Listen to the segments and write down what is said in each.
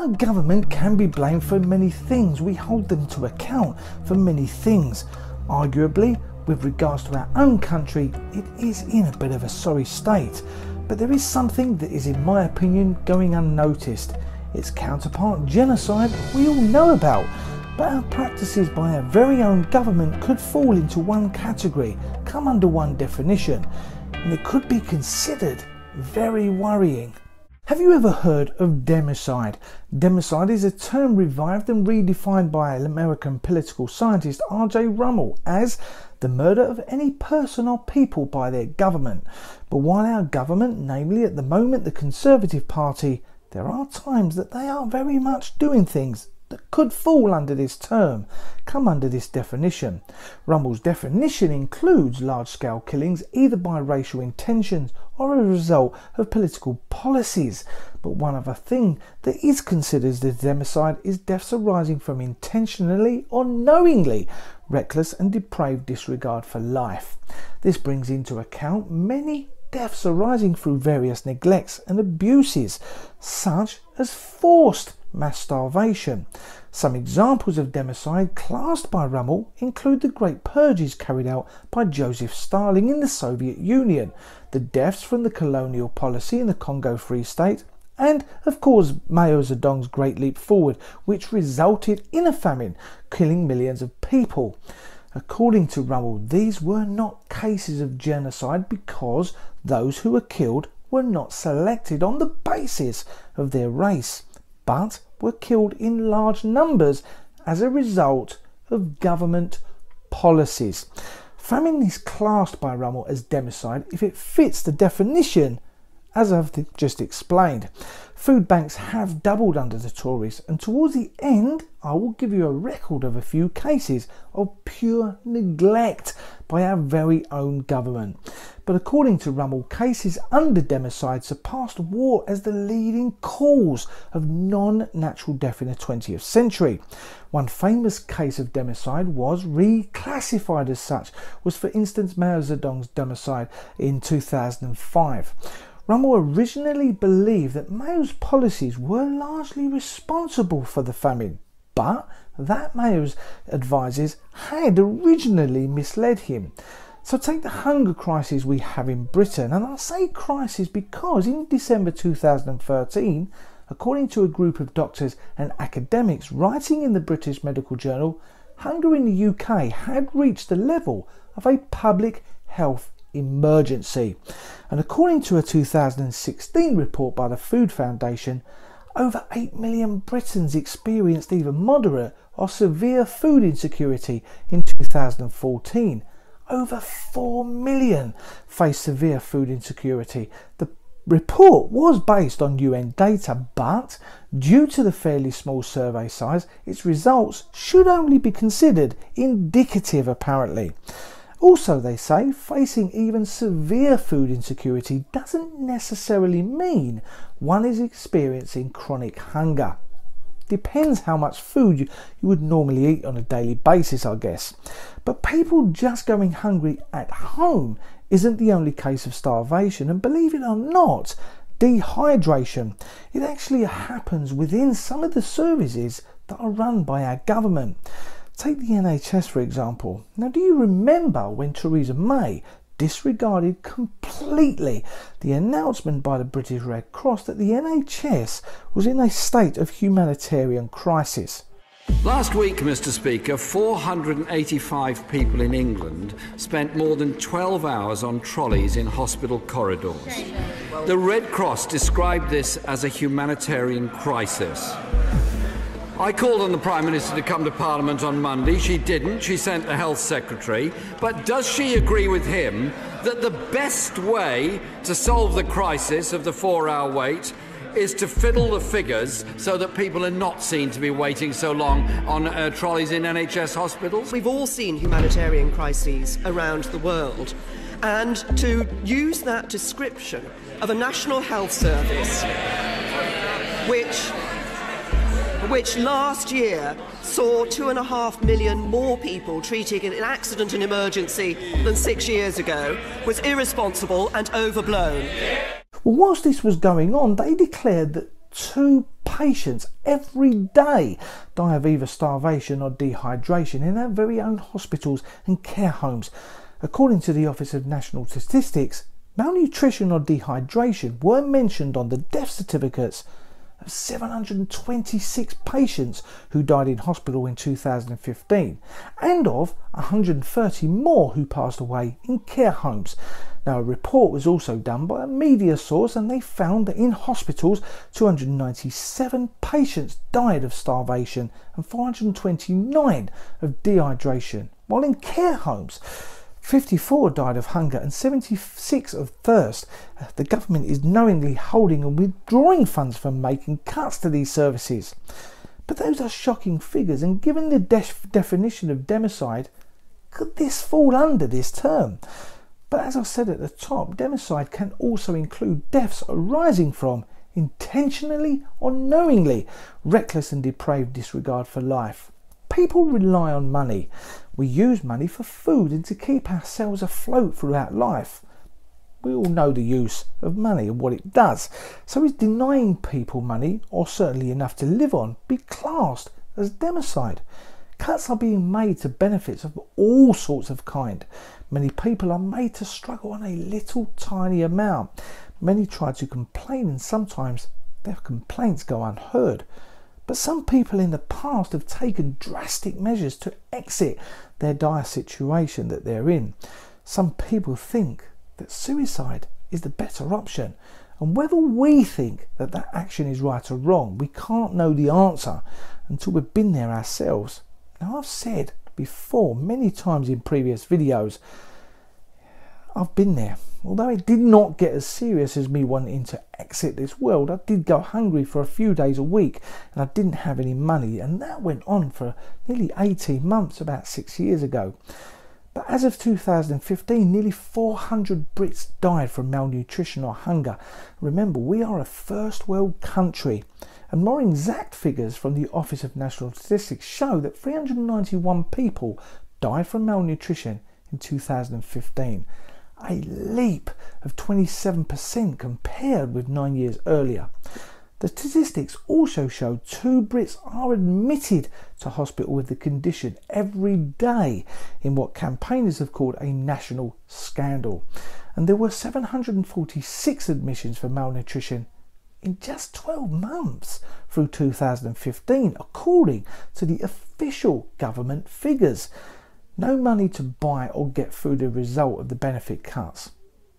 Our government can be blamed for many things. We hold them to account for many things. Arguably, with regards to our own country, it is in a bit of a sorry state. But there is something that is, in my opinion, going unnoticed. Its counterpart, genocide, we all know about. But our practices by our very own government could fall into one category, come under one definition, and it could be considered very worrying. Have you ever heard of democide? Democide is a term revived and redefined by American political scientist R.J. Rummel as the murder of any person or people by their government. But while our government, namely at the moment the Conservative Party, there are times that they are very much doing things that could fall under this term, come under this definition. Rummel's definition includes large scale killings either by racial intentions or a result of political policies. But one other thing that is considered as democide is deaths arising from intentionally or knowingly reckless and depraved disregard for life. This brings into account many deaths arising through various neglects and abuses, such as forced mass starvation. Some examples of democide classed by Rummel include the great purges carried out by Joseph Stalin in the Soviet Union, the deaths from the colonial policy in the Congo Free State, and of course Mao Zedong's Great Leap Forward, which resulted in a famine, killing millions of people. According to Rummel, these were not cases of genocide because those who were killed were not selected on the basis of their race but were killed in large numbers as a result of government policies. Famine is classed by Rummel as democide if it fits the definition as I've just explained. Food banks have doubled under the Tories, and towards the end, I will give you a record of a few cases of pure neglect by our very own government. But according to Rummel, cases under democide surpassed war as the leading cause of non natural death in the 20th century. One famous case of democide was reclassified as such, was for instance Mao Zedong's democide in 2005. Rummel originally believed that Mao's policies were largely responsible for the famine, but that Mao's advisers had originally misled him. So take the hunger crisis we have in Britain, and I say crisis because in December 2013, according to a group of doctors and academics writing in the British Medical Journal, hunger in the UK had reached the level of a public health emergency. And according to a 2016 report by the Food Foundation, over 8 million Britons experienced either moderate or severe food insecurity in 2014. Over 4 million faced severe food insecurity. The report was based on UN data, but due to the fairly small survey size, its results should only be considered indicative apparently. Also, they say facing even severe food insecurity doesn't necessarily mean one is experiencing chronic hunger. Depends how much food you, would normally eat on a daily basis, I guess. But people just going hungry at home isn't the only case of starvation, and believe it or not, dehydration. It actually happens within some of the services that are run by our government. Take the NHS for example. Now, do you remember when Theresa May disregarded completely the announcement by the British Red Cross that the NHS was in a state of humanitarian crisis? Last week, Mr. Speaker, 485 people in England spent more than 12 hours on trolleys in hospital corridors. The Red Cross described this as a humanitarian crisis. I called on the Prime Minister to come to Parliament on Monday. She didn't. She sent the Health Secretary. But does she agree with him that the best way to solve the crisis of the four hour wait is to fiddle the figures so that people are not seen to be waiting so long on uh, trolleys in NHS hospitals? We've all seen humanitarian crises around the world. And to use that description of a national health service, which which last year saw two and a half million more people treated in accident and emergency than six years ago, was irresponsible and overblown. Well, whilst this was going on, they declared that two patients every day die of either starvation or dehydration in their very own hospitals and care homes. According to the Office of National Statistics, malnutrition or dehydration were mentioned on the death certificates of 726 patients who died in hospital in 2015 and of 130 more who passed away in care homes. Now, a report was also done by a media source and they found that in hospitals, 297 patients died of starvation and 429 of dehydration, while in care homes, 54 died of hunger and 76 of thirst. The government is knowingly holding and withdrawing funds from making cuts to these services. But those are shocking figures, and given the def- definition of democide, could this fall under this term? But as I said at the top, democide can also include deaths arising from intentionally or knowingly reckless and depraved disregard for life. People rely on money. We use money for food and to keep ourselves afloat throughout life. We all know the use of money and what it does. So is denying people money, or certainly enough to live on, be classed as democide? Cuts are being made to benefits of all sorts of kind. Many people are made to struggle on a little tiny amount. Many try to complain and sometimes their complaints go unheard. But some people in the past have taken drastic measures to exit their dire situation that they're in. Some people think that suicide is the better option. And whether we think that that action is right or wrong, we can't know the answer until we've been there ourselves. Now, I've said before many times in previous videos, I've been there. Although it did not get as serious as me wanting to exit this world, I did go hungry for a few days a week and I didn't have any money, and that went on for nearly 18 months, about six years ago. But as of 2015, nearly 400 Brits died from malnutrition or hunger. Remember, we are a first world country, and more exact figures from the Office of National Statistics show that 391 people died from malnutrition in 2015 a leap of 27% compared with nine years earlier. The statistics also show two Brits are admitted to hospital with the condition every day in what campaigners have called a national scandal. And there were 746 admissions for malnutrition in just 12 months through 2015, according to the official government figures no money to buy or get food as a result of the benefit cuts,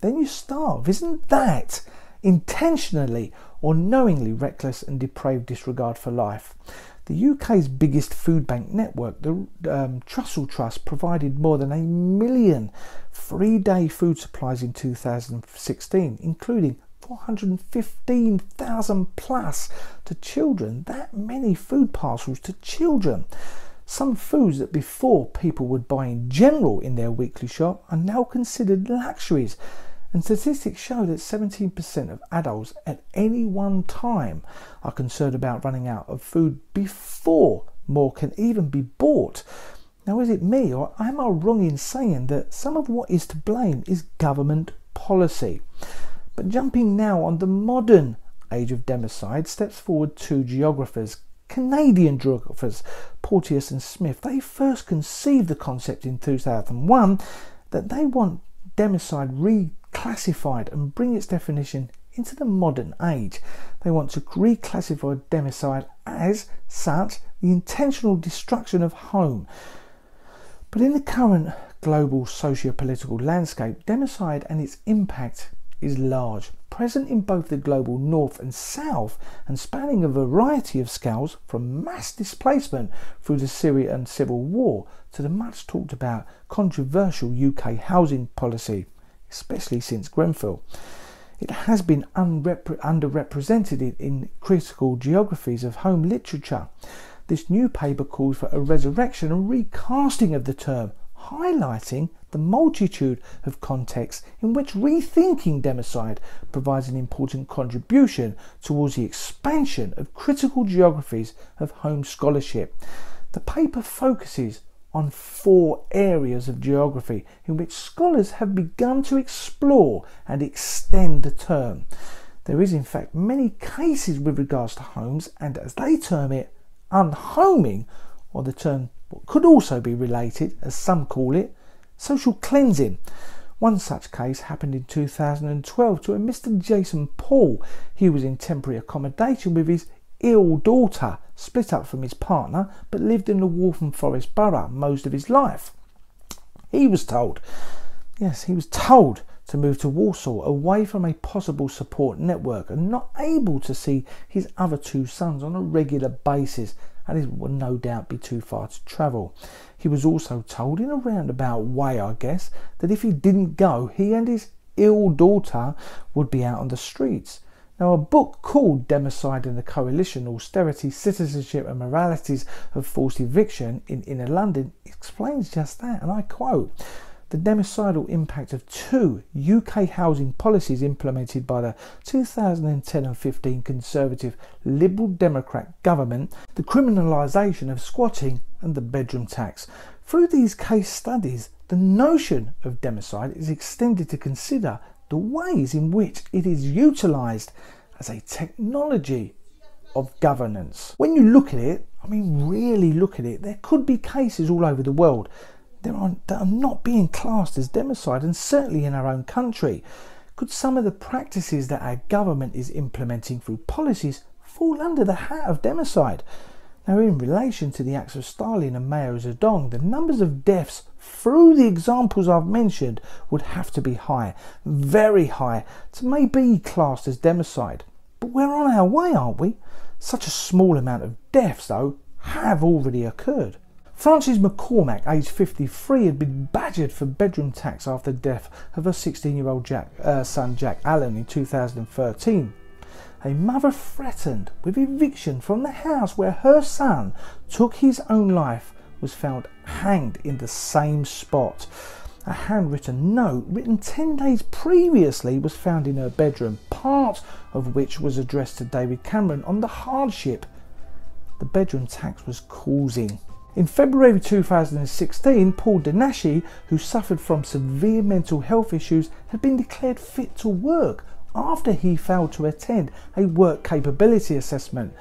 then you starve. Isn't that intentionally or knowingly reckless and depraved disregard for life? The UK's biggest food bank network, the um, Trussell Trust, provided more than a million free day food supplies in 2016, including 415,000 plus to children. That many food parcels to children. Some foods that before people would buy in general in their weekly shop are now considered luxuries. And statistics show that 17% of adults at any one time are concerned about running out of food before more can even be bought. Now, is it me or am I wrong in saying that some of what is to blame is government policy? But jumping now on the modern age of democide steps forward two geographers, Canadian geographers Porteous and Smith, they first conceived the concept in 2001 that they want democide reclassified and bring its definition into the modern age. They want to reclassify democide as such the intentional destruction of home. But in the current global socio-political landscape, democide and its impact is large present in both the global north and south and spanning a variety of scales from mass displacement through the Syrian civil war to the much talked about controversial UK housing policy, especially since Grenfell. It has been underrepresented in critical geographies of home literature. This new paper calls for a resurrection and recasting of the term, highlighting the multitude of contexts in which rethinking democide provides an important contribution towards the expansion of critical geographies of home scholarship. The paper focuses on four areas of geography in which scholars have begun to explore and extend the term. There is in fact many cases with regards to homes and as they term it, unhoming, or the term could also be related, as some call it, social cleansing. One such case happened in 2012 to a Mr. Jason Paul. He was in temporary accommodation with his ill daughter, split up from his partner, but lived in the Waltham Forest borough most of his life. He was told, yes, he was told to move to Walsall away from a possible support network and not able to see his other two sons on a regular basis and it would no doubt be too far to travel. He was also told in a roundabout way, I guess, that if he didn't go, he and his ill daughter would be out on the streets. Now, a book called Democide and the Coalition Austerity, Citizenship and Moralities of Forced Eviction in Inner London explains just that, and I quote the democidal impact of two UK housing policies implemented by the 2010 and 15 Conservative Liberal Democrat government, the criminalisation of squatting and the bedroom tax. Through these case studies, the notion of democide is extended to consider the ways in which it is utilised as a technology of governance. When you look at it, I mean, really look at it, there could be cases all over the world that are, not being classed as democide, and certainly in our own country. Could some of the practices that our government is implementing through policies fall under the hat of democide? Now, in relation to the acts of Stalin and Mao Zedong, the numbers of deaths through the examples I've mentioned would have to be high, very high, to maybe classed as democide. But we're on our way, aren't we? Such a small amount of deaths, though, have already occurred. Frances McCormack, aged 53, had been badgered for bedroom tax after the death of her 16 year old uh, son Jack Allen in 2013. A mother threatened with eviction from the house where her son took his own life was found hanged in the same spot. A handwritten note written 10 days previously was found in her bedroom, part of which was addressed to David Cameron on the hardship the bedroom tax was causing. In February 2016, Paul Donnachie, who suffered from severe mental health issues, had been declared fit to work after he failed to attend a work capability assessment.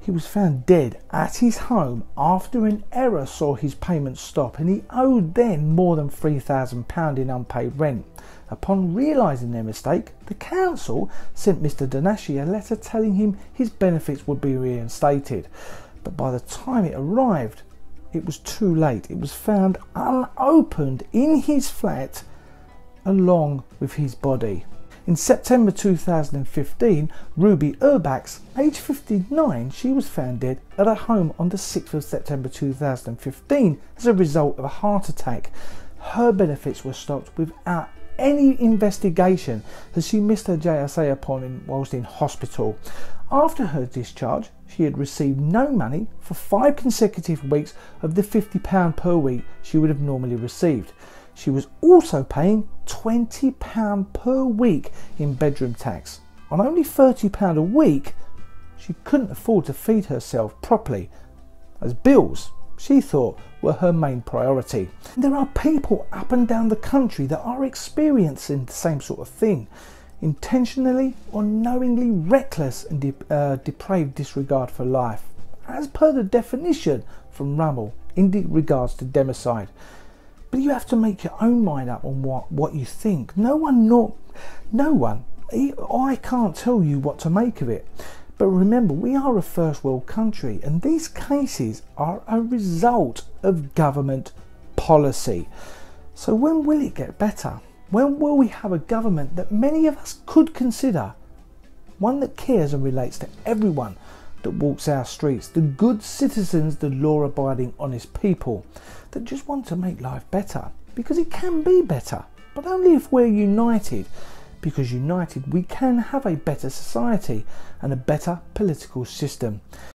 He was found dead at his home after an error saw his payments stop and he owed then more than £3,000 in unpaid rent. Upon realising their mistake, the council sent Mr Donnachie a letter telling him his benefits would be reinstated. But by the time it arrived, it was too late. It was found unopened in his flat along with his body. In September 2015, Ruby Urbax, age 59, she was found dead at her home on the 6th of September 2015 as a result of a heart attack. Her benefits were stopped without any investigation as she missed her JSA appointment whilst in hospital. After her discharge, she had received no money for five consecutive weeks of the £50 per week she would have normally received. She was also paying £20 per week in bedroom tax. On only £30 a week, she couldn't afford to feed herself properly, as bills, she thought, were her main priority. There are people up and down the country that are experiencing the same sort of thing intentionally or knowingly reckless and de- uh, depraved disregard for life, as per the definition from Rummel in regards to democide. But you have to make your own mind up on what, what you think. No one, not, no one, I can't tell you what to make of it. But remember, we are a first world country, and these cases are a result of government policy. So, when will it get better? When will we have a government that many of us could consider one that cares and relates to everyone that walks our streets, the good citizens, the law abiding, honest people that just want to make life better? Because it can be better, but only if we're united. Because united, we can have a better society and a better political system.